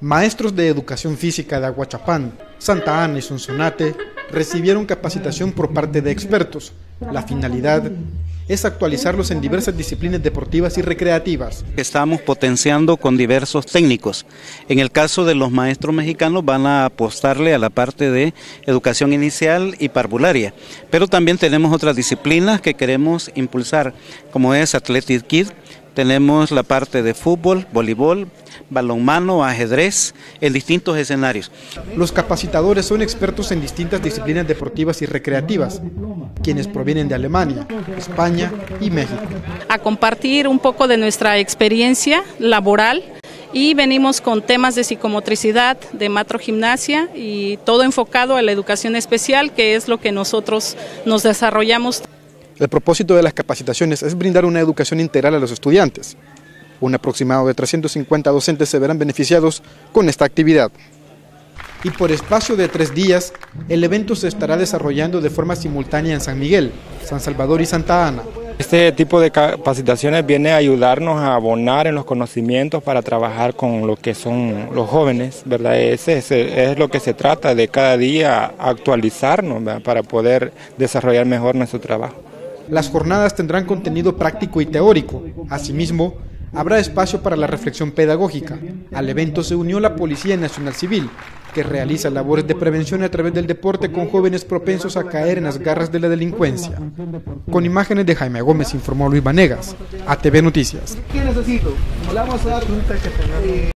Maestros de educación física de Aguachapán, Santa Ana y Sonsonate recibieron capacitación por parte de expertos. La finalidad es actualizarlos en diversas disciplinas deportivas y recreativas. Estamos potenciando con diversos técnicos. En el caso de los maestros mexicanos van a apostarle a la parte de educación inicial y parvularia, pero también tenemos otras disciplinas que queremos impulsar, como es Athletic Kid, tenemos la parte de fútbol, voleibol, balonmano, ajedrez, en distintos escenarios. Los capacitadores son expertos en distintas disciplinas deportivas y recreativas, quienes provienen de Alemania, España y México. A compartir un poco de nuestra experiencia laboral y venimos con temas de psicomotricidad, de matrogimnasia y todo enfocado a la educación especial, que es lo que nosotros nos desarrollamos. El propósito de las capacitaciones es brindar una educación integral a los estudiantes. Un aproximado de 350 docentes se verán beneficiados con esta actividad. Y por espacio de tres días, el evento se estará desarrollando de forma simultánea en San Miguel, San Salvador y Santa Ana. Este tipo de capacitaciones viene a ayudarnos a abonar en los conocimientos para trabajar con lo que son los jóvenes, ¿verdad? Ese, es lo que se trata de cada día actualizarnos para poder desarrollar mejor nuestro trabajo. Las jornadas tendrán contenido práctico y teórico. Asimismo, habrá espacio para la reflexión pedagógica. Al evento se unió la Policía Nacional Civil, que realiza labores de prevención a través del deporte con jóvenes propensos a caer en las garras de la delincuencia. Con imágenes de Jaime Gómez informó Luis Vanegas, ATV Noticias.